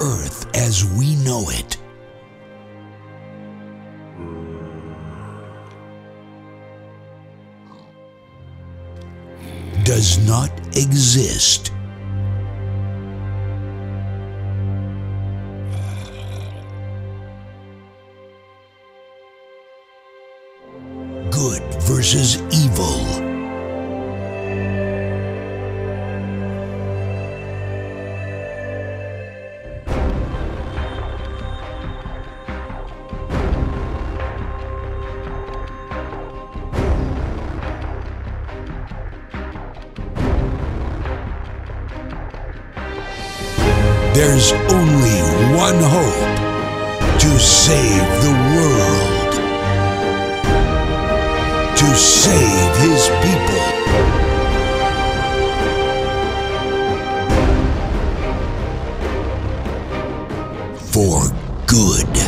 Earth as we know it. Does not exist. Good versus evil. There's only one hope to save the world, to save his people. For good.